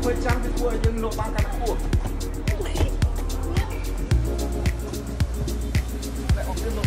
ធ្វើចាំវាធ្វើឲ្យយើងលក់បានកាន់ខ្ពស់តែអង្គលោក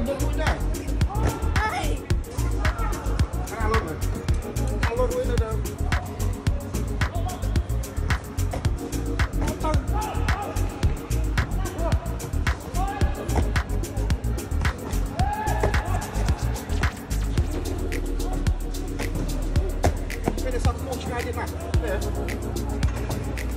em bermuda. Alor, alor winner dah. Só que não tinha nada. É.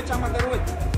echan de vuelta.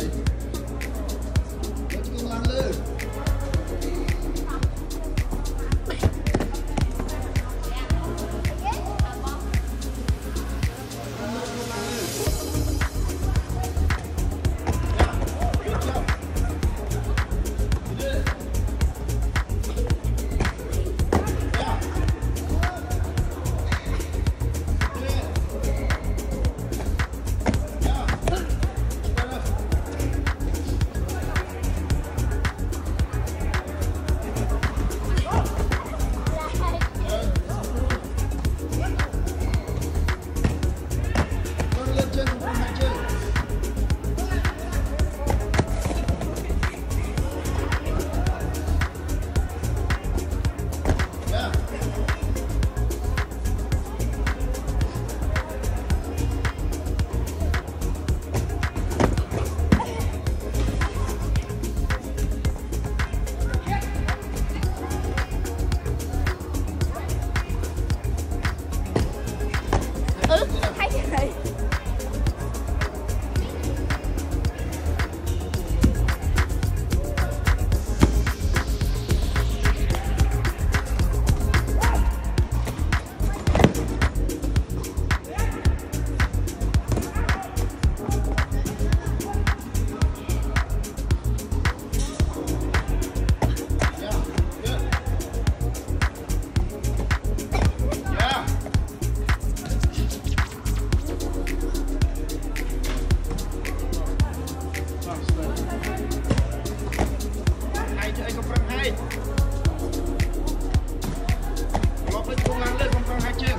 Bye. ហើយអីក៏ប្រឹងហើយមកវិញគុំឡើងលើកុំប្រឹងហើយជើង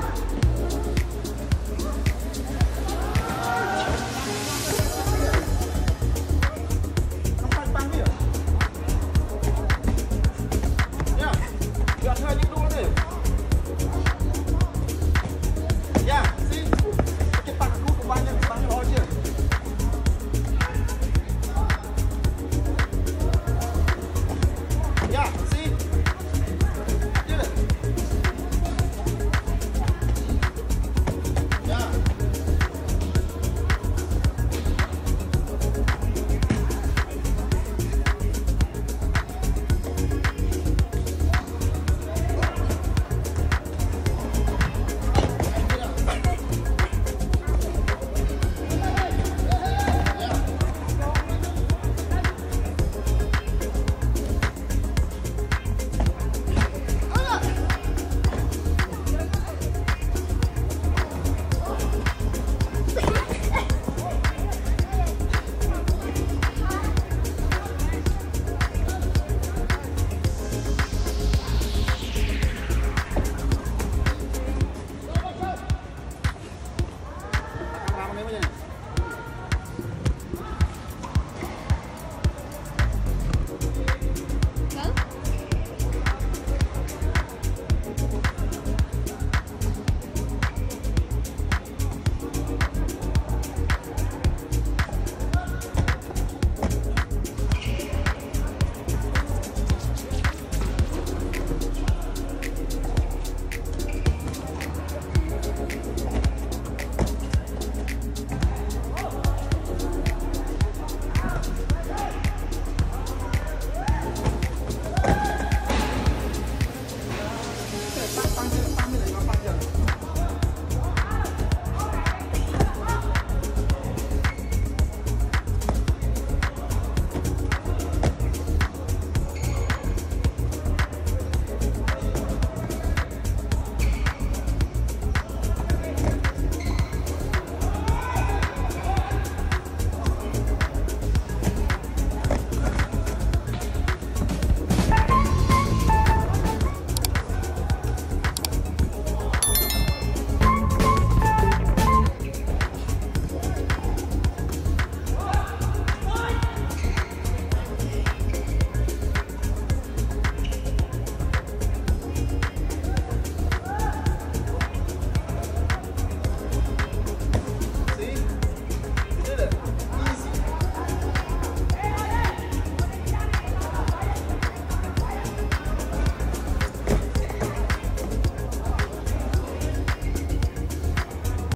យ៉ាស៊ីគេប៉ះគូកបាញ់